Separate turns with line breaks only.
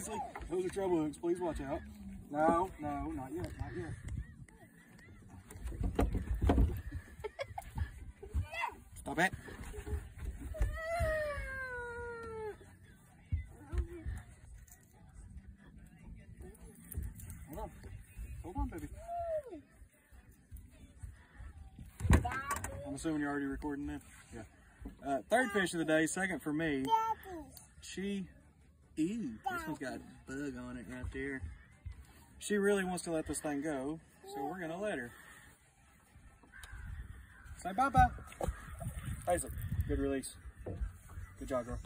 Paisley, those are treble hooks. Please watch out. No, no, not yet, not yet. Stop it. Hold on. Hold on, baby. I'm assuming you're already recording now. Yeah. Uh, third fish of the day, second for me. She, ew, this one's got a bug on it right there. She really wants to let this thing go, so we're gonna let her. Say bye-bye. Hazel, good release. Good job, girl.